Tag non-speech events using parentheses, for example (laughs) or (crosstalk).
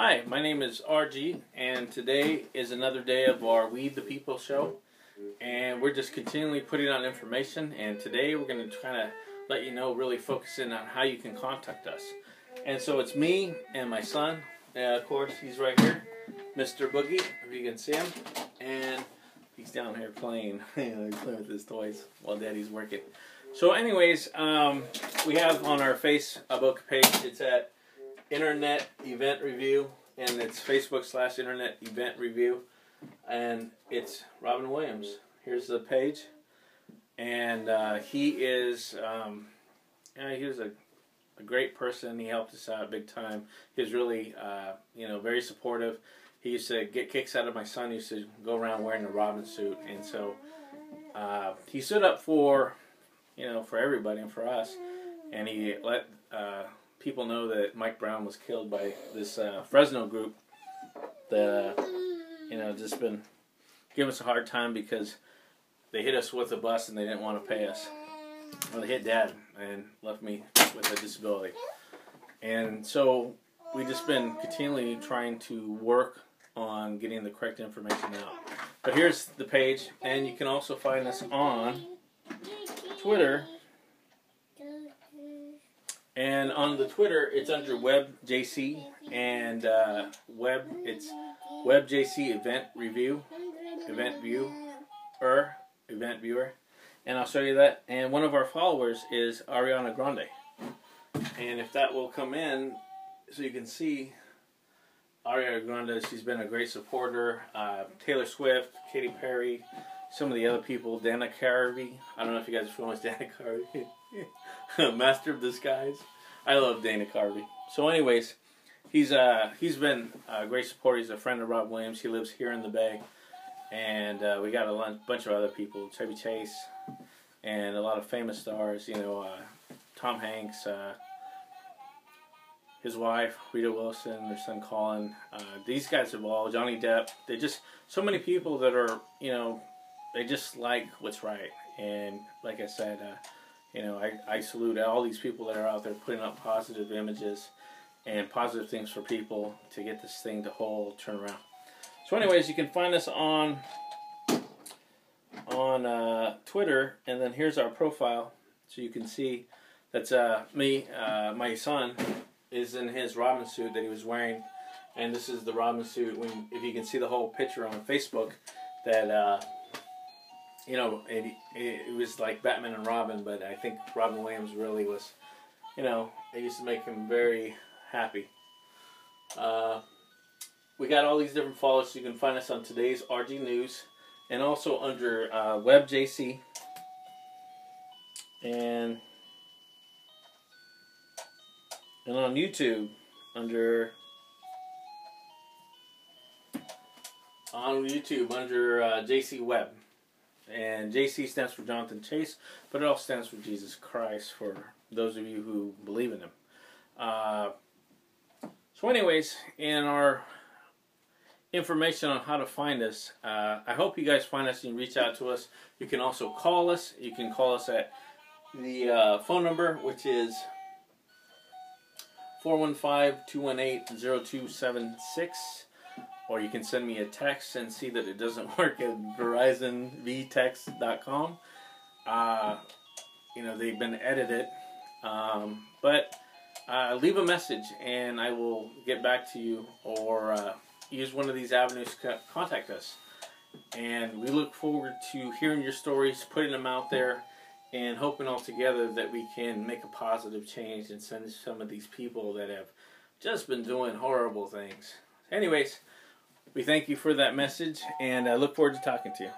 Hi, my name is RG, and today is another day of our We the People show. And we're just continually putting out information, and today we're going to kind of let you know, really focusing on how you can contact us. And so it's me and my son. Uh, of course, he's right here, Mr. Boogie, if you can see him. And he's down here playing, (laughs) playing with his toys while Daddy's working. So, anyways, um, we have on our Facebook page, it's at Internet Event Review, and it's Facebook slash Internet Event Review, and it's Robin Williams. Here's the page, and uh, he is, um, yeah, he was a, a great person. He helped us out big time. He was really, uh, you know, very supportive. He used to get kicks out of my son. He used to go around wearing a Robin suit, and so uh, he stood up for, you know, for everybody and for us, and he let uh, people know that Mike Brown was killed by this uh, Fresno group that uh, you know just been giving us a hard time because they hit us with a bus and they didn't want to pay us. Well, they hit Dad and left me with a disability, and so we just been continually trying to work on getting the correct information out. But here's the page, and you can also find us on Twitter and on the Twitter, it's under WebJC and uh, Web. It's WebJC Event Review, Event View, or Event Viewer, and I'll show you that. And one of our followers is Ariana Grande, and if that will come in, so you can see Ariana Grande. She's been a great supporter. Uh, Taylor Swift, Katy Perry, some of the other people. Dana Carvey. I don't know if you guys are familiar with Dana Carvey. (laughs) Master of Disguise. I love Dana Carvey. So, anyways, he's uh he's been a great support. He's a friend of Rob Williams. He lives here in the Bay, and uh, we got a bunch of other people, Chevy Chase, and a lot of famous stars. You know, uh, Tom Hanks, uh, his wife Rita Wilson, their son Colin. Uh, these guys have all Johnny Depp. They just so many people that are you know they just like what's right. And like I said. Uh, you know, I, I salute all these people that are out there putting up positive images and positive things for people to get this thing to whole turn around. So, anyways, you can find us on on uh, Twitter, and then here's our profile, so you can see that's uh, me. Uh, my son is in his Robin suit that he was wearing, and this is the Robin suit. When if you can see the whole picture on Facebook, that uh, you know, it, it was like Batman and Robin, but I think Robin Williams really was, you know, it used to make him very happy. Uh, we got all these different followers. So you can find us on today's RG News and also under uh, WebJC. And and on YouTube under on YouTube under uh, JC Web. And JC stands for Jonathan Chase, but it also stands for Jesus Christ for those of you who believe in Him. Uh, so, anyways, in our information on how to find us, uh, I hope you guys find us and reach out to us. You can also call us. You can call us at the uh, phone number, which is 415 218 0276 or you can send me a text and see that it doesn't (laughs) work at verizonvtext.com. Uh, you know, they've been edited. Um, but uh, leave a message and I will get back to you or uh, use one of these avenues to contact us. And we look forward to hearing your stories, putting them out there, and hoping all together that we can make a positive change and send some of these people that have just been doing horrible things. Anyways, we thank you for that message and I look forward to talking to you.